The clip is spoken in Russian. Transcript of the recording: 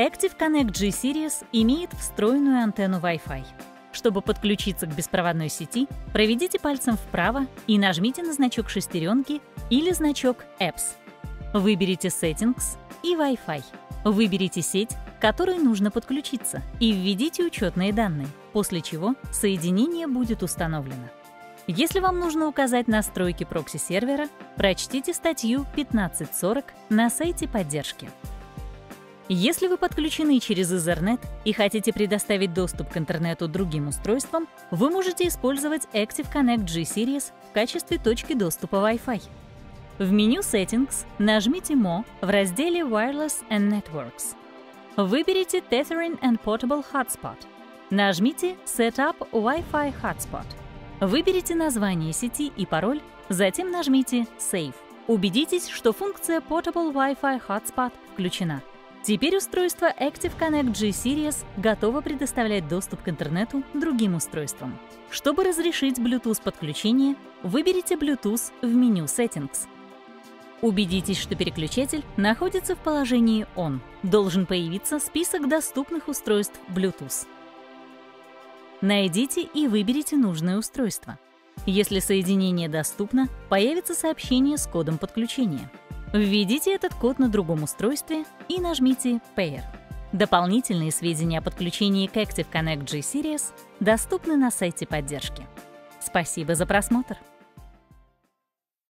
Active Connect G-Series имеет встроенную антенну Wi-Fi. Чтобы подключиться к беспроводной сети, проведите пальцем вправо и нажмите на значок шестеренки или значок Apps. Выберите Settings и Wi-Fi. Выберите сеть, к которой нужно подключиться, и введите учетные данные, после чего соединение будет установлено. Если вам нужно указать настройки прокси-сервера, прочтите статью 1540 на сайте поддержки. Если вы подключены через Ethernet и хотите предоставить доступ к интернету другим устройствам, вы можете использовать Active Connect G-Series в качестве точки доступа Wi-Fi. В меню Settings нажмите Mo в разделе Wireless and Networks. Выберите Tethering and Portable Hotspot. Нажмите Set up Wi-Fi Hotspot. Выберите название сети и пароль, затем нажмите Save. Убедитесь, что функция Portable Wi-Fi Hotspot включена. Теперь устройство Active Connect G-Series готово предоставлять доступ к интернету другим устройствам. Чтобы разрешить Bluetooth подключение, выберите Bluetooth в меню Settings. Убедитесь, что переключатель находится в положении ON. Должен появиться список доступных устройств Bluetooth. Найдите и выберите нужное устройство. Если соединение доступно, появится сообщение с кодом подключения. Введите этот код на другом устройстве и нажмите Pair. Дополнительные сведения о подключении к Active Connect G-Series доступны на сайте поддержки. Спасибо за просмотр!